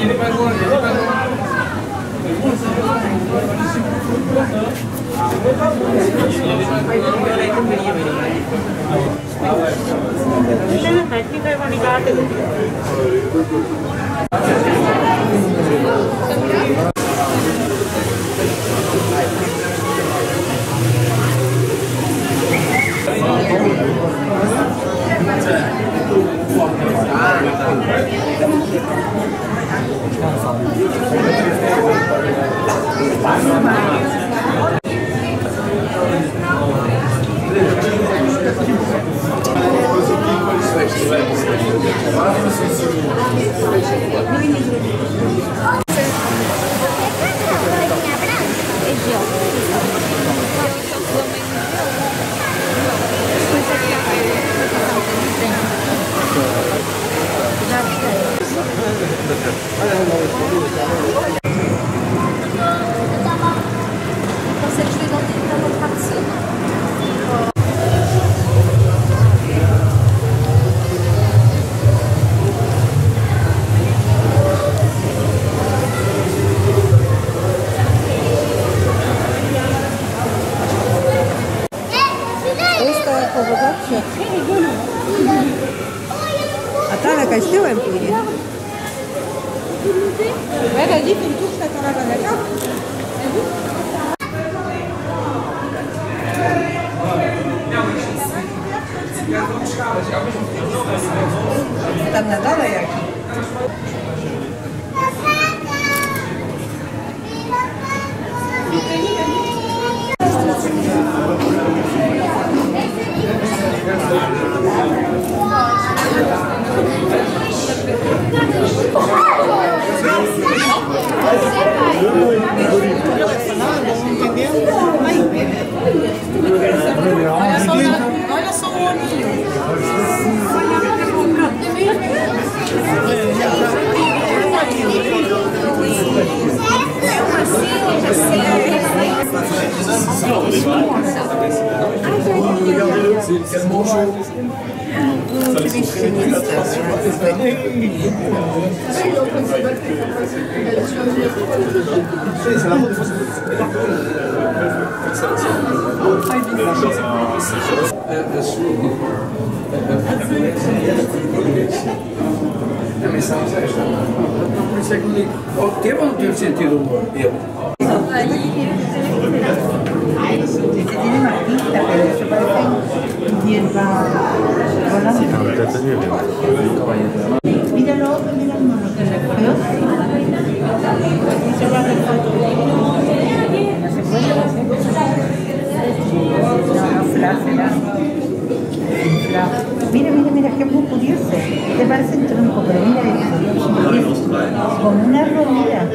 Ele pegou ali, ele pegou. Você Атана костюм пули. Это дикий туш, который надо. Там надо, я. C'est tellement la. C'est la A mensagem é esta. Por isso é que eu digo, ou teve ou não teve sentido o humor? Eu. Hierba volante. Mira será, será. Mira, mira, mira, ejemplo curioso. Te parece el tronco, pero mira esto. Como una rodilla.